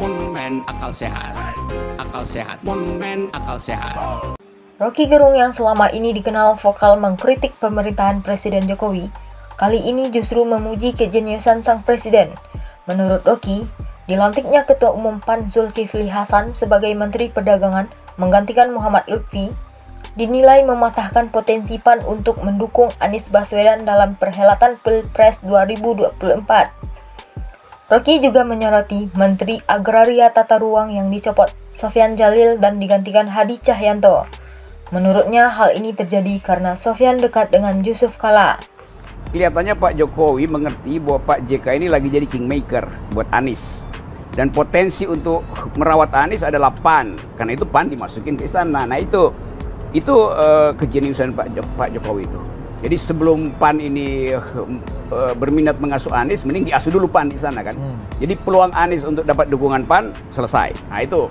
Monumen Akal Sehat. Akal Sehat. Monumen Akal Sehat. Rocky Gerung yang selama ini dikenal vokal mengkritik pemerintahan Presiden Jokowi, kali ini justru memuji kejeniusan sang presiden. Menurut Rocky, dilantiknya Ketua Umum PAN Zulkifli Hasan sebagai Menteri Perdagangan menggantikan Muhammad Lutfi dinilai mematahkan potensi PAN untuk mendukung Anies Baswedan dalam perhelatan Pilpres 2024. Rocky juga menyoroti Menteri Agraria Tata Ruang yang dicopot Sofyan Jalil dan digantikan Hadi Cahyanto. Menurutnya hal ini terjadi karena Sofyan dekat dengan Yusuf Kala. Kelihatannya Pak Jokowi mengerti bahwa Pak JK ini lagi jadi kingmaker buat Anies. Dan potensi untuk merawat Anies adalah PAN. Karena itu PAN dimasukin ke istana. Nah itu itu uh, kejeniusan Pak, Pak Jokowi itu. Jadi sebelum PAN ini uh, berminat mengasuh Anies, mending diasuh dulu PAN di sana kan. Hmm. Jadi peluang Anies untuk dapat dukungan PAN selesai. Nah itu